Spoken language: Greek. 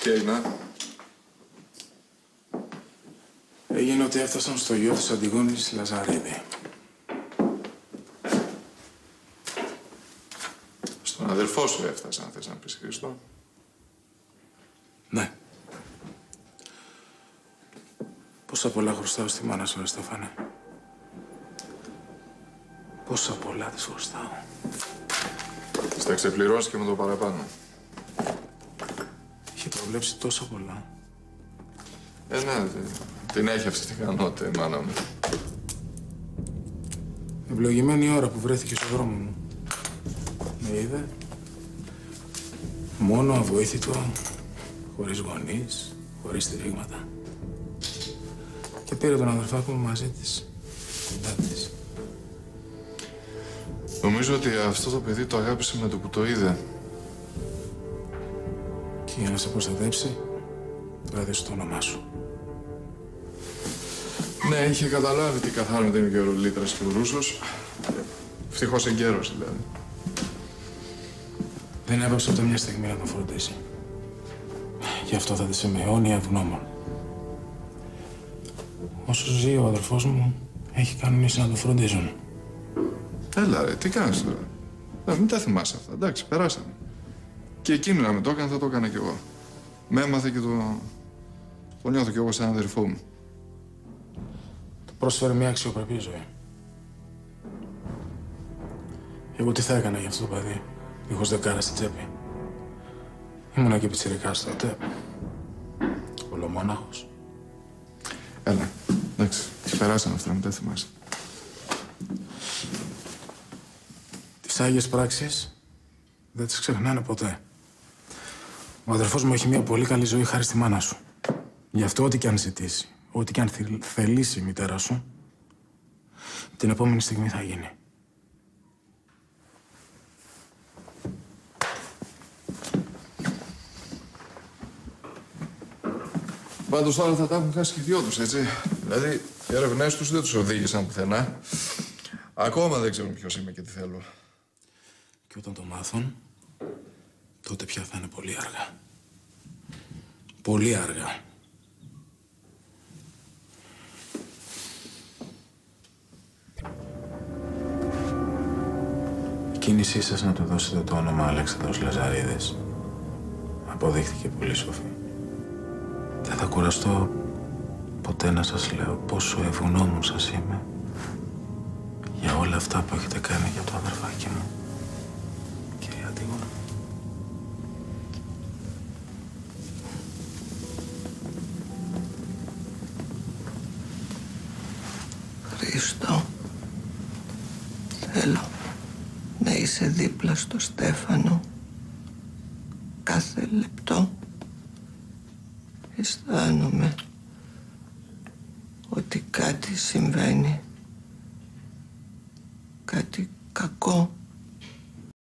Τι έγινε; Έγινε ότι έφτασαν στο γιο της Αντιγόνης Λαζαρίδη. Στον αδερφό σου έφτασε, αν θες να πεις Χρήστο; Ναι. Πόσα πολλά χρωστάω στη μάνα σου, ρε Στέφανε. Πόσα πολλά της χρωστάω. Θα τα ξεπληρώσεις και με το παραπάνω. Είχε προβλέψει τόσα πολλά. Ε, ναι, δε- την έχει αυτή την ικανότητα η μάνα μου. Ευλογημένη η ώρα που βρέθηκε στο δρόμο μου. Με είδε. Μόνο αβοήθητο, χωρίς γονείς, χωρίς στηρίγματα. Και πήρε τον αδερφάκο μου μαζί της. Κοντά της. Νομίζω ότι αυτό το παιδί το αγάπησε με το που το είδε. Και για να σε προστατέψει, του έδωσε το όνομά σου. Ναι, είχε καταλάβει τι καθάρματα είναι και ο Ρολίτρας και ο Ρούσος. Ευτυχώς εγκαίρος δηλαδή. Δεν έπαψε ούτε μια στιγμή να τον φροντίσει. Γι' αυτό θα της είμαι αιώνια ευγνώμων. Όσο ζει ο αδερφός μου, έχει κανονίσει να τον φροντίζουν. Έλα ρε, τι κάνεις τώρα; Ε, μην τα θυμάσαι αυτά, εντάξει, περάσαμε. Και εκείνη να με το έκανε, θα το έκανα κι εγώ. Με έμαθε και το... Το νιώθω κι εγώ σαν αδερφό μου. Του πρόσφερε μια αξιοπρεπή ζωή. Εγώ τι θα έκανα για αυτό το παιδί, δίχως δεκάρα στην τσέπη. Ήμουνα και πιτσιρικάς τότε. Ολομόναχος. Έλα, εντάξει, περάσαμε αυτά, μην τα θυμάσαι. Τις Άγιες πράξεις δεν τις ξεχνάνε ποτέ. Ο αδερφός μου έχει μια πολύ καλή ζωή χάρη στη μάνα σου. Γι' αυτό ό,τι και αν ζητήσει, ό,τι και αν θελ- θελήσει η μητέρα σου, την επόμενη στιγμή θα γίνει. Πάντως τώρα θα τα έχουν χάσει και οι δυο τους, έτσι. Δηλαδή, οι έρευνές τους δεν τους οδήγησαν πουθενά. Ακόμα δεν ξέρουν ποιος είμαι και τι θέλω. Και όταν το μάθουν, τότε πια θα είναι πολύ αργά. Πολύ αργά. Η κίνησή σας να του δώσετε το όνομα Αλέξανδρος Λαζαρίδης αποδείχθηκε πολύ σοφή. Δεν θα κουραστώ ποτέ να σας λέω πόσο ευγνώμων σας είμαι για όλα αυτά που έχετε κάνει για το αδερφάκι μου. Κυρία Αντίγονα. Χρήστο, θέλω να είσαι δίπλα στο Στέφανο κάθε λεπτό. Αισθάνομαι ότι κάτι συμβαίνει. Κάτι κακό